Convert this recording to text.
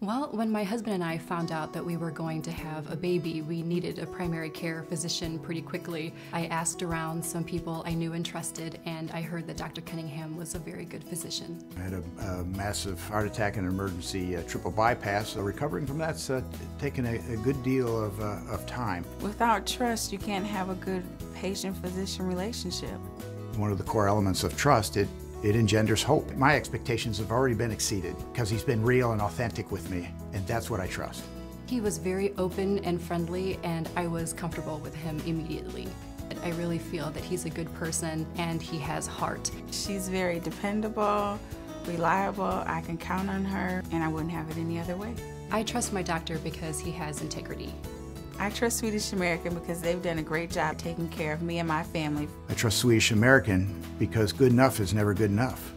Well, when my husband and I found out that we were going to have a baby, we needed a primary care physician pretty quickly. I asked around some people I knew and trusted, and I heard that Dr. Cunningham was a very good physician. I had a, a massive heart attack and emergency uh, triple bypass, so recovering from that's uh, taken a, a, good deal of, uh, of time. Without trust, you can't have a good patient-physician relationship. One of the core elements of trust, it it engenders hope. My expectations have already been exceeded because he's been real and authentic with me, and that's what I trust. He was very open and friendly, and I was comfortable with him immediately. I really feel that he's a good person and he has heart. She's very dependable, reliable, I can count on her, and I wouldn't have it any other way. I trust my doctor because he has integrity. I trust SwedishAmerican because they've done a great job taking care of me and my family. I trust SwedishAmerican because good enough is never good enough.